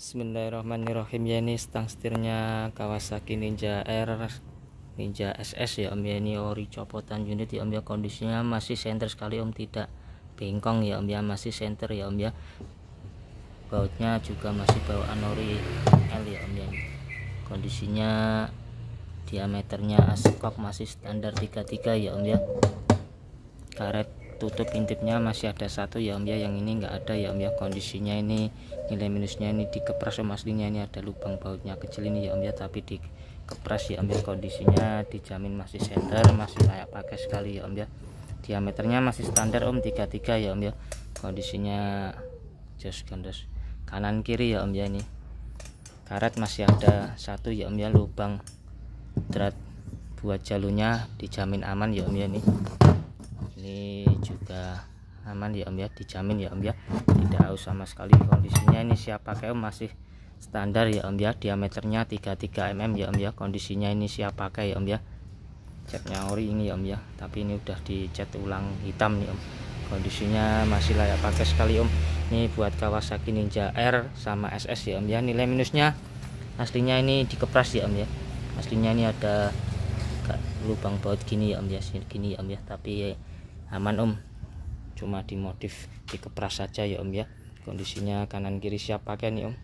Bismillahirrahmanirrahim. Ya ini stang setirnya Kawasaki Ninja R Ninja SS ya om. Ya ini ori copotan unit ya om. Ya kondisinya masih center sekali om. Tidak bengkong ya om. Ya masih center ya om ya. Bautnya juga masih bawaan ori L ya om ya. Kondisinya diameternya askok masih standar 33 ya om ya. Karet tutup intipnya masih ada satu ya om ya. Yang ini enggak ada ya om ya. Kondisinya ini nilai minusnya ini dikepras om aslinya. Ini ada lubang bautnya kecil ini ya om ya. Tapi dikepras ya om ya. Kondisinya dijamin masih center masih layak pakai sekali ya om ya. Diameternya masih standar om 33 ya om ya. Kondisinya just gandos kanan kiri ya om ya ini. Karet masih ada satu ya om ya. Lubang drat buat jalurnya dijamin aman ya om ya ini juga aman ya om ya dijamin ya om ya tidak haus sama sekali kondisinya ini siap pakai om masih standar ya om ya diameternya 33 mm ya om ya kondisinya ini siap pakai ya om ya catnya ori ini ya om ya tapi ini udah dicat ulang hitam nih om kondisinya masih layak pakai sekali om ini buat Kawasaki Ninja R sama SS ya om ya nilai minusnya aslinya ini dikepras ya om ya aslinya ini ada lubang baut gini ya om ya gini ya om ya tapi aman om cuma dimodif dikepras saja ya om ya. Kondisinya kanan kiri siap pakai nih om